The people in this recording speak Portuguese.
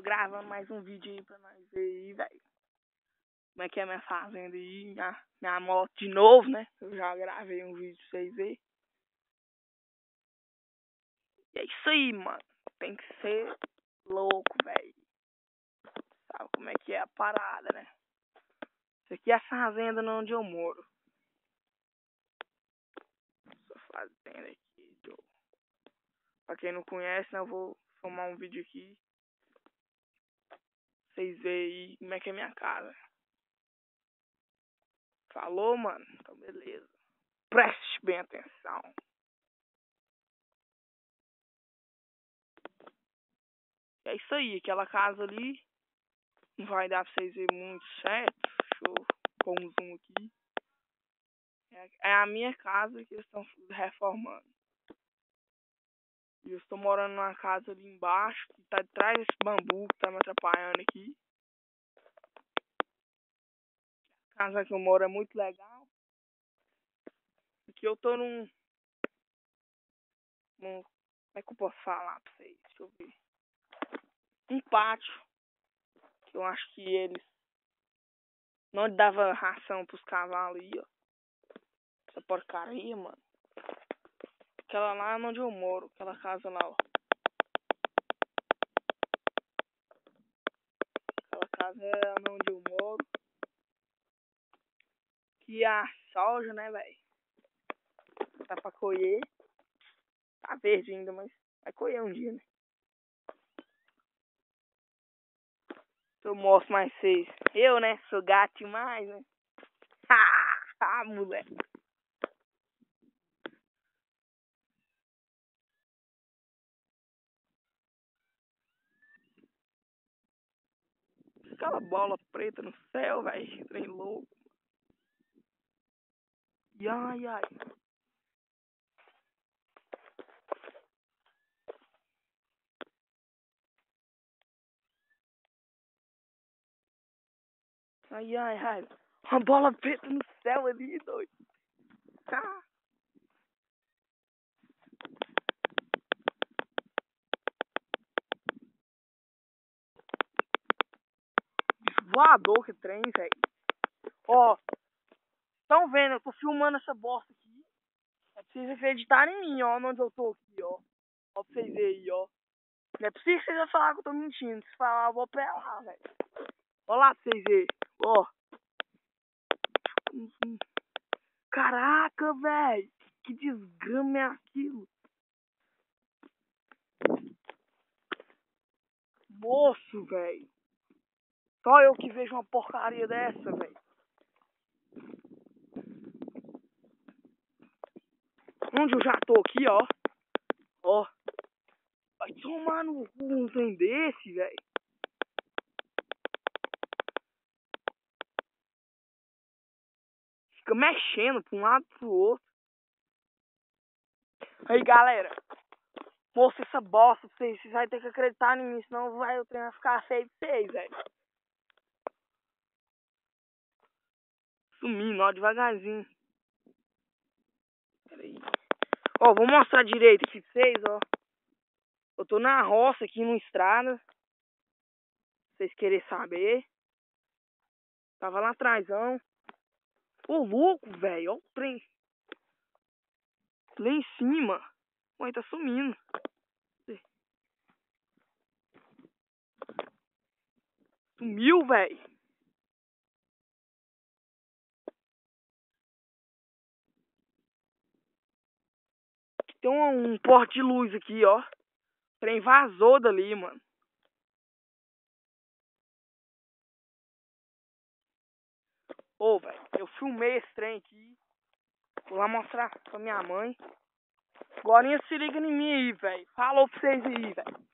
Tô gravando mais um vídeo aí pra nós ver aí, velho. Como é que é minha fazenda aí, minha, minha moto de novo, né? Eu já gravei um vídeo pra vocês verem. E é isso aí, mano. Tem que ser louco, velho. Sabe como é que é a parada, né? Isso aqui é a fazenda onde eu moro. Essa fazenda aqui, Joe. Pra quem não conhece, né, eu vou filmar um vídeo aqui vocês verem como é que é minha casa. Falou, mano? Então, beleza. Preste bem atenção. É isso aí, aquela casa ali. Não vai dar pra vocês verem muito certo. Deixa eu pôr um zoom aqui. É, é a minha casa que eles estão reformando. E eu estou morando numa casa ali embaixo, que tá atrás desse bambu que tá me atrapalhando aqui. A casa que eu moro é muito legal. Aqui eu tô num. num como é que eu posso falar pra vocês? Deixa eu ver. Um pátio. Que eu acho que eles não dava ração pros cavalos aí, ó. Essa porcaria, mano. Aquela lá é onde eu moro, aquela casa lá, ó. Aquela casa é onde eu moro. Que a soja, né, velho? Tá pra colher. Tá verde ainda, mas vai colher um dia, né? Eu mostro mais vocês. Eu, né? Sou gato demais, né? ah, moleque. Aquela bola preta no céu, velho. Trem louco. Ai, ai. Ai, ai, ai. Uma bola preta no céu ali, doido. Ah. Voador que trem, velho. Ó, estão vendo, eu tô filmando essa bosta aqui. É preciso acreditar em mim, ó, onde eu tô aqui, ó. Ó, pra vocês verem aí, ó. Não é possível que vocês vão falar que eu tô mentindo. Se falar, eu vou pra lá, velho. Ó lá pra vocês verem, ó. Caraca, velho. Que desgrama é aquilo? Moço, velho. Só eu que vejo uma porcaria dessa, velho. Onde eu já tô aqui, ó. Ó. Vai tomar no cu um trem desse, velho. Fica mexendo pra um lado pro outro. Aí, galera. Moça, essa bosta vocês. Vocês vão ter que acreditar em mim, senão vai, o trem vai ficar feio pra vocês, velho. Ó, devagarzinho. Ó, vou mostrar direito aqui pra vocês, ó. Eu tô na roça aqui, numa estrada. Vocês querem saber. Tava lá atrás, ó. Ô, louco, velho. Ó o trem. Lá em cima. Ué, tá sumindo. Sumiu, velho. Tem um, um porte de luz aqui, ó. O trem vazou dali, mano. Ô, oh, velho, eu filmei esse trem aqui. Vou lá mostrar pra minha mãe. Agora se liga em mim aí, velho. Falou pra vocês aí, velho.